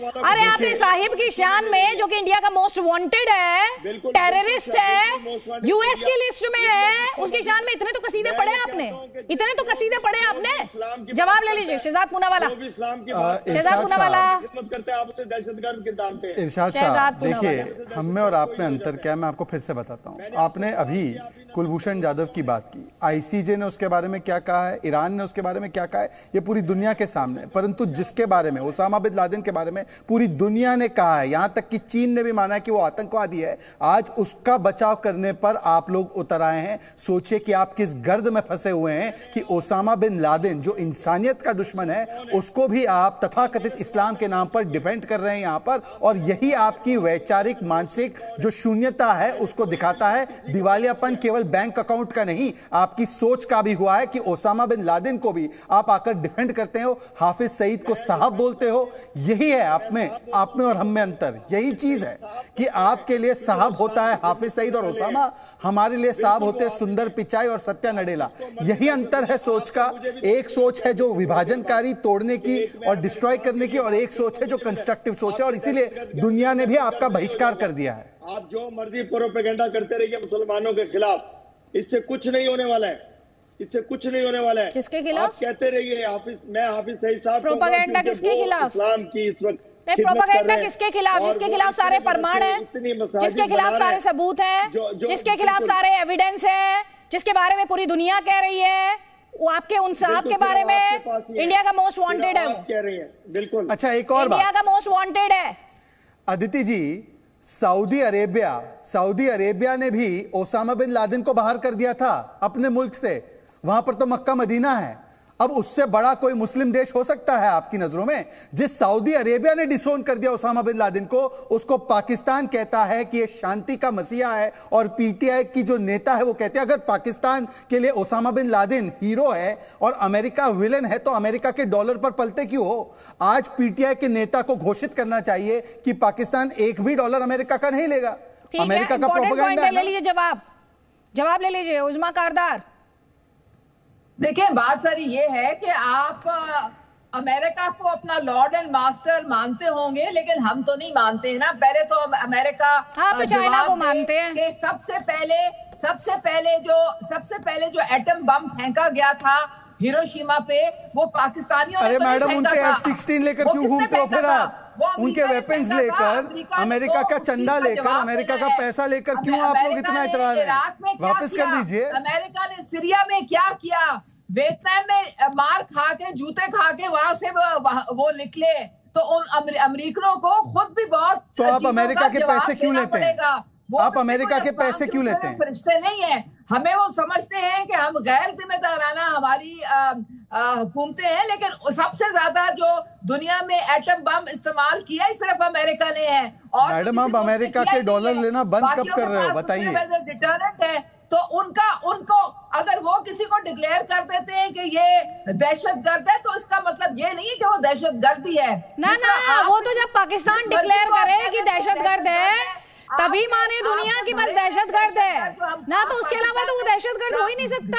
अरे आपने साहिब की शान में जो कि इंडिया का मोस्ट वांटेड है टेररिस्ट है यूएस की लिस्ट में है उसकी शान में इतने तो कसीदे पढ़े आपने इतने तो कसीदे पढ़े आपने। जवाब ले लीजिए शहजाद पूनावाला शहजाद पूनावाला साहब। खिदमत करते हैं आप उसे दहशतगर्द के दाम पे। इरशाद साहब देखिए हम में और आप में अंतर क्या है मैं आपको फिर से बताता हूँ। आपने अभी कुलभूषण जाधव की बात की। आईसीजे ने उसके बारे में क्या कहा है? ईरान ने उसके बारे में क्या कहा है? ये पूरी दुनिया के सामने है। परंतु जिसके बारे में? ओसामा बिन लादेन के बारे में पूरी दुनिया ने कहा है। यहाँ तक कि चीन ने भी माना है कि वो आतंकवादी है। आज उसका बचाव करने पर आप लोग उतर आए हैं। सोचिए कि आप किस गर्द में फंसे हुए हैं कि ओसामा बिन लादेन, जो इंसानियत का दुश्मन है, उसको भी आप तथाकथित इस्लाम के नाम पर डिफेंड कर रहे हैं यहाँ पर और यही आपकी वैचारिक, मानसिक जो शून्यता है, उसको दिखाता है। दिवालियापन केवल बैंक अकाउंट का नहीं, आपकी सोच का भी हुआ है कि ओसामा बिन लादेन को भी आप आकर डिफेंड करते हो, हाफिज सईद को साहब बोलते हो। यही है आप में आप में और हम में अंतर। यही चीज़ है कि आपके लिए साहब होता है हाफिज सईद और ओसामा, हमारे लिए साहब होते हैं सुंदर पिचाई और सत्या नडेला। यही अंतर है सोच का। एक सोच है जो विभाजनकारी तोड़ने की और डिस्ट्रॉय करने की और एक सोच है जो कंस्ट्रक्टिव सोच है और इसीलिए दुनिया ने भी आपका बहिष्कार कर दिया है। आप जो मर्ज़ी प्रोपेगेंडा करते रहिए मुसलमानों के खिलाफ इससे कुछ नहीं होने वाला है। इससे कुछ नहीं होने वाला है। किसके खिलाफ? आप कहते रहिए हाफिज मैं हाफिज सही साहब को प्रोपेगेंडा किसके खिलाफ? इस्लाम की इस वक्त प्रोपेगेंडा किसके खिलाफ? जिसके खिलाफ सारे प्रमाण हैं। जिसके खिलाफ सारे सबूत है? जिसके खिलाफ सारे एविडेंस है? जिसके बारे में पूरी दुनिया कह रही है? वो आपके उन साहब के बारे में। इंडिया का मोस्ट वांटेड है। कह रही है बिल्कुल। अच्छा एक और इंडिया का मोस्ट वांटेड है। Aditi ji Saudi Arabia Saudi Arabia ने भी ओसामा बिन लादेन को बाहर कर दिया था अपने मुल्क से। वहाँ पर तो मक्का मदीना है। अब उससे बड़ा कोई मुस्लिम देश हो सकता है आपकी नज़रों में जिस सऊदी अरेबिया ने डिसोन कर दिया ओसामा बिन लादेन को उसको पाकिस्तान कहता है कि ये शांति का मसीहा है और पीटीआई की जो नेता है वो कहते हैं अगर पाकिस्तान के लिए ओसामा बिन लादेन हीरो है और अमेरिका विलन है तो अमेरिका के डॉलर पर पलते क्यों हो? आज पीटीआई के नेता को घोषित करना चाहिए कि पाकिस्तान एक भी डॉलर अमेरिका का नहीं लेगा। अमेरिका का प्रोपोगंडा ले लीजिए जवाब। जवाब ले लीजिए उजमा कारदार देखिए बात सारी ये है कि आप अमेरिका को अपना लॉर्ड एंड मास्टर मानते होंगे लेकिन हम तो नहीं मानते हैं ना पहले तो अमेरिका हाँ, तो चाइना को मानते हैं। सबसे पहले सबसे पहले जो सबसे पहले जो एटम बम फेंका गया था हिरोशिमा पे वो पाकिस्तानियों अरे मैडम उनके था। F-16 लेकर क्यों घूमते हो फिर आप? उनके वेपन्स लेकर, अमेरिका तो का चंदा लेकर, अमेरिका का पैसा लेकर क्यों आप लोग इतना इतराज वापस कर दीजिए। अमेरिका ने सीरिया में क्या किया वियतनाम में मार खा के जूते खा के वहाँ से वो निकले तो उन अमरीकनों को खुद भी बहुत तो आप अमेरिका के पैसे क्यों लेते हैं? आप अमेरिका के पैसे क्यों लेते हैं? फरिश्ते नहीं है हमें वो समझते हैं कि हम गैर जिम्मेदाराना हमारी हुकूमतें हैं लेकिन सबसे ज़्यादा जो दुनिया में एटम बम इस्तेमाल किया ही सिर्फ़ अमेरिका ने है और तो मैडम, आप अमेरिका के डॉलर लेना बंद कब कर रहे हो? बताइए। deterrent है तो उनका उनको अगर वो किसी को डिक्लेयर कर देते हैं कि ये दहशत गर्द है तो इसका मतलब ये नहीं है कि वो दहशतगर्दी है ना ना वो तो जब पाकिस्तान डिक्लेयर करे कि दें कि दहशतगर्द है तभी माने दुनिया की बस हमारे दहशतगर्द है। ना तो उसके अलावा तो वो पाकिस्तान दहशतगर्द हो ही नहीं सकता।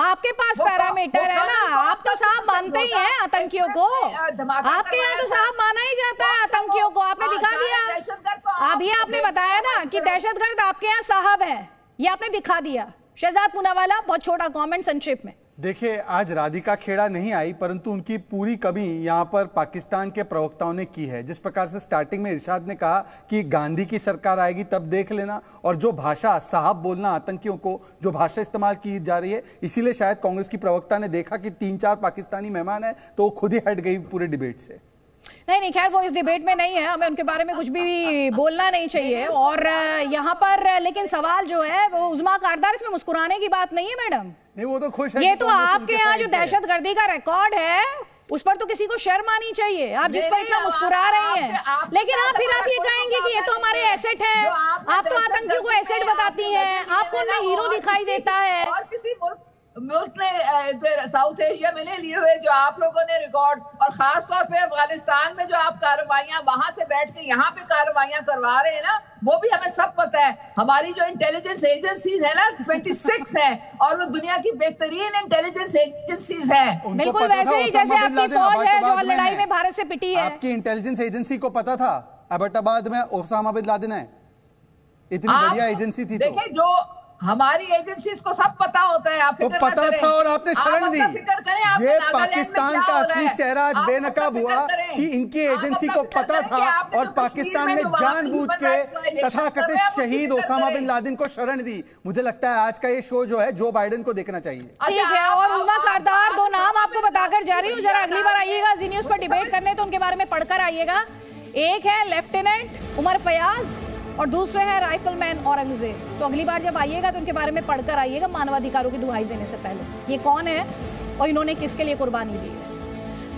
आपके पास पैरामीटर है ना। आप तो साहब मानते ही हैं। आतंकियों को। आपके यहाँ तो साहब माना ही जाता है आतंकियों को। आपने हाँ, दिखा दिया। अभी आपने बताया ना कि आप दहशतगर्द आपके यहाँ साहब है। ये आपने दिखा दिया। शहजाद पूनावाला बहुत छोटा कॉमेंट संक्षिप्त में। देखिए, आज राधिका खेड़ा नहीं आई, परंतु उनकी पूरी कमी यहाँ पर पाकिस्तान के प्रवक्ताओं ने की है। जिस प्रकार से स्टार्टिंग में इरशाद ने कहा कि गांधी की सरकार आएगी, तब देख लेना। और जो भाषा, साहब बोलना आतंकियों को, जो भाषा इस्तेमाल की जा रही है, इसीलिए शायद कांग्रेस की प्रवक्ता ने देखा कि तीन चार पाकिस्तानी मेहमान हैं तो खुद ही हट गई पूरे डिबेट से। नहीं नहीं खैर वो इस डिबेट में नहीं है। हमें उनके बारे में कुछ भी बोलना नहीं चाहिए। और यहाँ पर लेकिन सवाल जो है वो उजमा कारदार इसमें मुस्कुराने की बात नहीं है मैडम। नहीं वो तो खुश है ये तो आपके यहाँ जो दहशत गर्दी का रिकॉर्ड है उस पर तो किसी को शर्म आनी चाहिए। आप जिस पर इतना मुस्कुरा रही हैं। लेकिन आप फिर आप ये कहेंगे कि ये तो हमारे एसेट है। आप तो आतंकियों को एसेट बताती हैं। आपको उनमें हीरो दिखाई देता है। और किसी मुल्क मुल्क ने इधर साउथ एशिया में ले लिए हुए जो आप लोगों ने रिकॉर्ड और खास तौर पे अफ़गानिस्तान में जो आप कार्रवाइयाँ वहाँ से बैठ के यहाँ पे कार्रवाइयाँ करवा रहे हैं ना वो भी हमें सब पता है। हमारी जो इंटेलिजेंस एजेंसीज है ना 26 है और वो दुनिया की बेहतरीन इंटेलिजेंस एजेंसीज है। बिल्कुल वैसे ही जैसे आपकी फौज है जो लड़ाई में भारत से पिटी है। आपकी इंटेलिजेंस एजेंसी को पता था अबटाबाद में ओसामा बिन लादेन है। इतनी बढ़िया एजेंसी थी तो। देखिए जो हमारी एजेंसी को सब पता होता है आप तो पता था और आपने शरण दी। फ़िक्र करें, आपने ये पाकिस्तान का असली चेहरा आज बेनकाब हुआ कि इनकी एजेंसी को पता था और पाकिस्तान ने जानबूझ के तथाकथित आप शहीद ओसामा बिन। लादेन को शरण दी। मुझे लगता है आज का ये शो जो है जो बाइडेन को देखना चाहिए। ठीक अच्छा, है और उमा कारदार दो नाम आपको बताकर जा रही हूँ जरा अगली बार आइएगा जी न्यूज़ पर डिबेट करने तो उनके बारे में पढ़कर आइएगा। एक है लेफ्टिनेंट उमर फयाज और दूसरे हैं राइफलमैन औरंगज़ेब तो अगली बार जब आइएगा तो उनके बारे में पढ़कर आइएगा, मानवाधिकारों की दुहाई देने से पहले। ये कौन है और इन्होंने किसके लिए कुर्बानी दी है?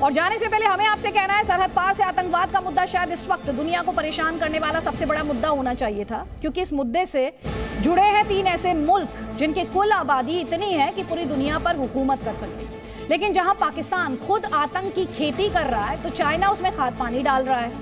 और जाने से पहले हमें आपसे कहना है, सरहद पार से आतंकवाद का मुद्दा शायद इस वक्त दुनिया को परेशान करने वाला सबसे बड़ा मुद्दा होना चाहिए था, क्योंकि इस मुद्दे से जुड़े हैं तीन ऐसे मुल्क जिनकी कुल आबादी इतनी है कि पूरी दुनिया पर हुकूमत कर सकती है। लेकिन जहाँ पाकिस्तान खुद आतंक की खेती कर रहा है तो चाइना उसमें खाद पानी डाल रहा है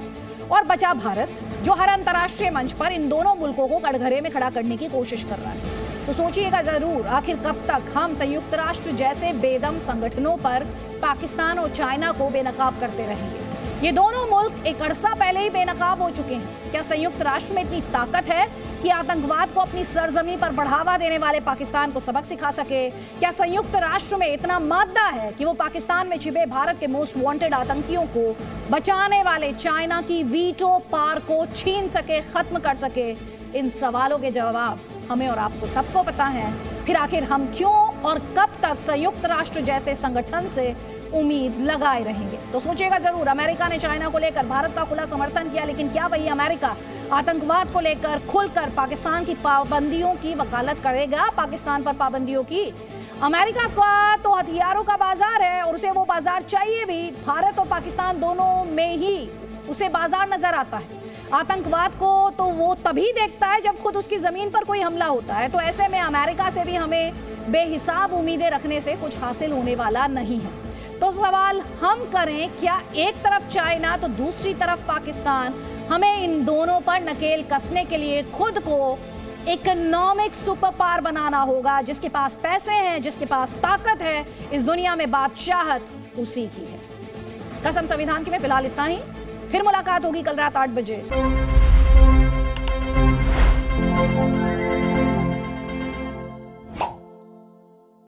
और बचा भारत। जो हर अंतर्राष्ट्रीय मंच पर इन दोनों मुल्कों को कड़घरे में खड़ा करने की कोशिश कर रहा है। तो सोचिएगा ज़रूर, आखिर कब तक हम संयुक्त राष्ट्र जैसे बेदम संगठनों पर पाकिस्तान और चाइना को बेनकाब करते रहेंगे। ये दोनों मुल्क एक अरसा पहले ही बेनकाब हो चुके हैं। क्या संयुक्त राष्ट्र में इतनी ताकत है कि आतंकवाद को अपनी सरजमी पर बढ़ावा देने वाले पाकिस्तान को सबक सिखा सके? क्या संयुक्त राष्ट्र में इतना मादा है कि वो पाकिस्तान में छिपे भारत के मोस्ट वांटेड आतंकियों को बचाने वाले चाइना की वीटो पार को छीन सके, खत्म कर सके? इन सवालों के जवाब हमें और आपको सबको पता है। फिर आखिर हम क्यों और कब तक संयुक्त राष्ट्र जैसे संगठन से उम्मीद लगाए रहेंगे। तो सोचिएगा ज़रूर, अमेरिका ने चाइना को लेकर भारत का खुला समर्थन किया, लेकिन क्या वही अमेरिका आतंकवाद को लेकर खुलकर पाकिस्तान की पाबंदियों की वकालत करेगा? पाकिस्तान पर पाबंदियों की? अमेरिका का तो हथियारों का बाज़ार है और उसे वो बाज़ार चाहिए भी। भारत और पाकिस्तान दोनों में ही उसे बाज़ार नज़र आता है। आतंकवाद को तो वो तभी देखता है जब खुद उसकी ज़मीन पर कोई हमला होता है। तो ऐसे में अमेरिका से भी हमें बेहिसाब उम्मीदें रखने से कुछ हासिल होने वाला नहीं है। तो सवाल हम करें, क्या एक तरफ़ चाइना तो दूसरी तरफ़ पाकिस्तान? हमें इन दोनों पर नकेल कसने के लिए खुद को इकोनॉमिक सुपर पावर बनाना होगा। जिसके पास पैसे हैं, जिसके पास ताकत है, इस दुनिया में बादशाहत उसी की है। कसम संविधान की में फ़िलहाल इतना ही। फिर मुलाकात होगी कल रात आठ बजे।